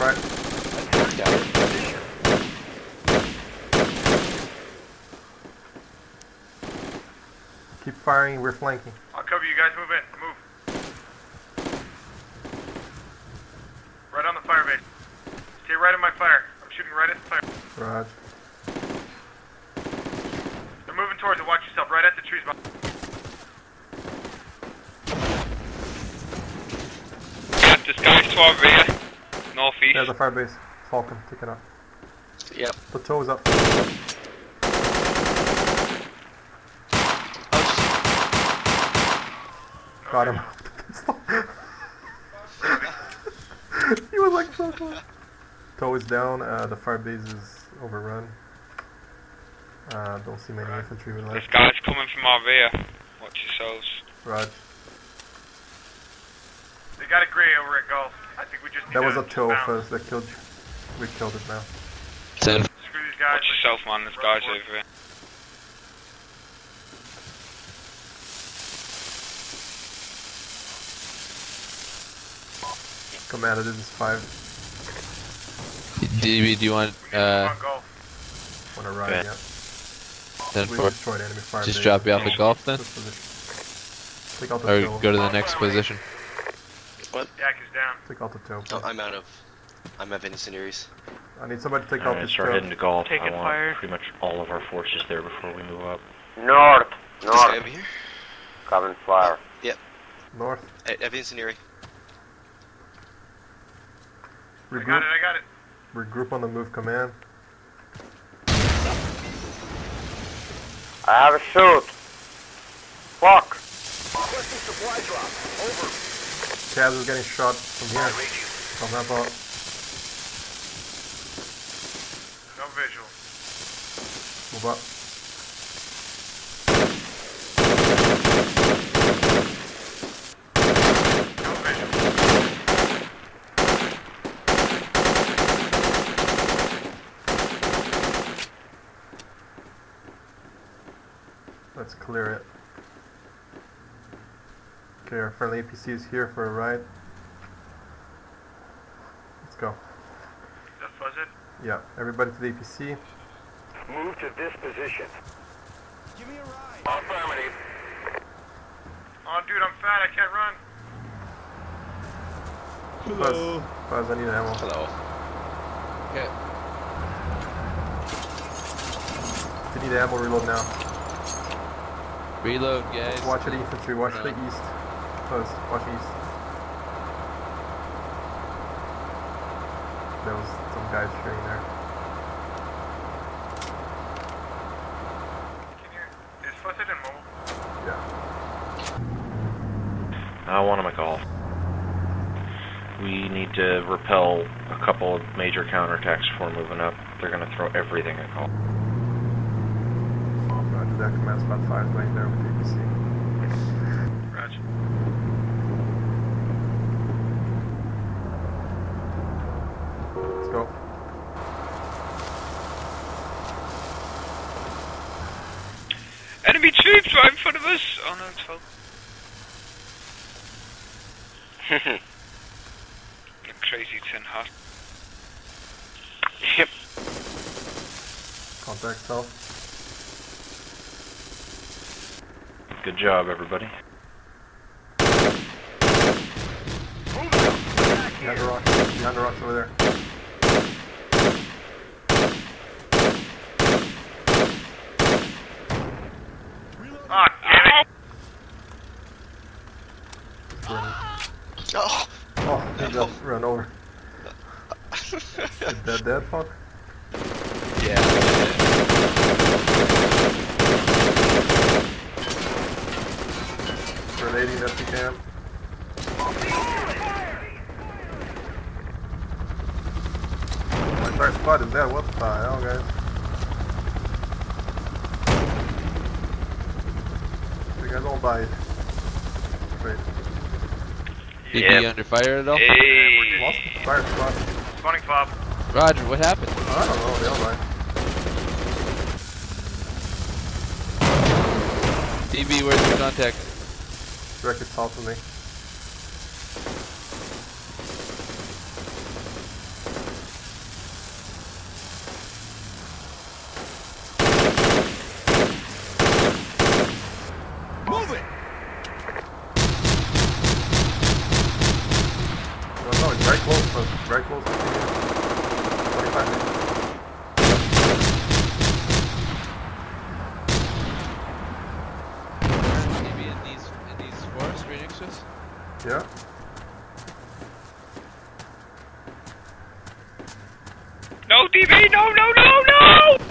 right. Keep firing, we're flanking. I'll cover you guys. Move in. Move. Right on the fire base. Stay right in my fire. I'm shooting right at the fire. Raj. They're moving towards it. Watch yourself. Right at the trees. Got this guy's 12 rear. Northeast. There's a fire base. Falcon, take it out. Yep. The TOW's up. Got him. he was like so close. TOW is down, uh, the fire base is overrun. Uh, don't see many infantrymen This guy's coming from our rear. Watch yourselves. Raj. They got a gray over at golf. I think we just need That was a TOW bounce. first that killed you. We killed it now. Ten. Screw these guys. Watch yourself, man. This guy's over here. Commander, this is five. DB, do you want We to move uh on golf. Wanna ride, Okay. yeah. ten We four? destroyed enemy fire Just base. drop you off at golf then, Take out the or TOW. go to the next position. Yak is down. Take out the TOW. Oh. I'm out of. I'm out of incendiaries. I need somebody to take out Alright, this start TOW. heading to golf. Taking I want fire. pretty much all of our forces there before we move up. North, This guy north, over here. coming fire. Yep. North. I, I have incendiary. I got Regroup. it. I got it. Regroup on the move command. I have a shoot. Fuck. Kaz is getting shot from here. From that out. No visual. Move up. No visual. Let's clear it. Okay, our friendly APC is here for a ride. Let's go. That was it. Yeah, everybody to the APC. Move to this position. Give me a ride. Affirmative. Oh, dude, I'm fat. I can't run. Buzz, Buzz, I need ammo. Hello. Okay. If you need ammo, reload now. Reload, guys. Watch the infantry, watch the No. east. Buzz, watch east. There was some guys shooting there. Can you? Is Fuzzed in mobile? Yeah. I want them at golf. We need to repel a couple of major counterattacks before moving up. They're gonna throw everything at golf. Roger that, command spot 5 going there with the APC. Raj. Let's go. Enemy troops right in front of us! Oh no, it's full. The crazy tin hat. Yep. Contact south. Good job, everybody. Behind the rocks. Behind the rocks over there. Ah, damn it. Oh. Oh, he just ran over. Is that dead fuck? Grenading if you can. My squad is dead. What the hell, guys? You guys all died. Great. Did yep. you under fire at all? Hey. Fire squad. Spawning pop. Roger, what happened? I don't know, they all right. DB, where's your contact? Record's off of me. Move it! Close, but very close. to you. 25 meters. Maybe in these in these forests right next to us. Yeah. No, DB, no, no, no, no!